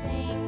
sing.